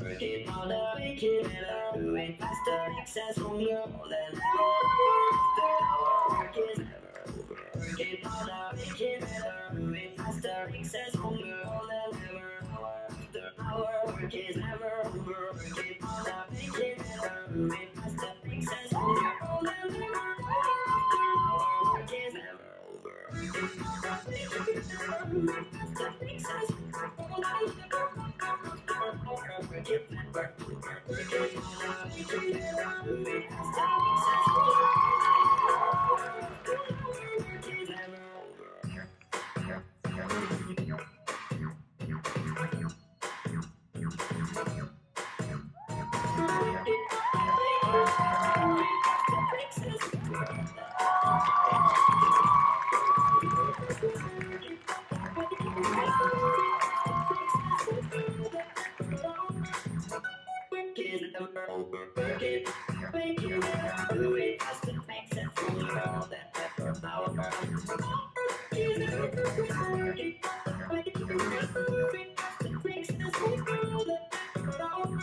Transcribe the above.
Keep on up, it up. Keep on up, make better, doing faster, work is never over. Keep on up, it better, doing faster, successful meal, then never hour after work is never over. Keep on up, it better, doing faster, successful meal, then never hour after work is never over. Get back, get back, get back, get back, get back, back, over. Work it, break it down, do it just to make sense. You all that pepper power. You know work it, break it down, do it just to make sense. You all that pepper power.